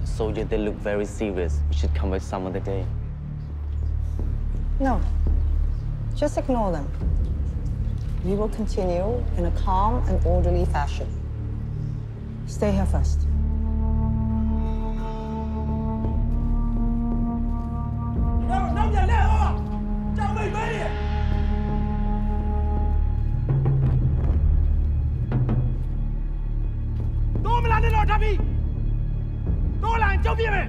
The soldier, they look very serious. We should come with some other day. No. Just ignore them. We will continue in a calm and orderly fashion. Stay here first. လာနဲ့တော့ထပ်ပြီး多လာရင်ကြောက်ပြစ်မယ်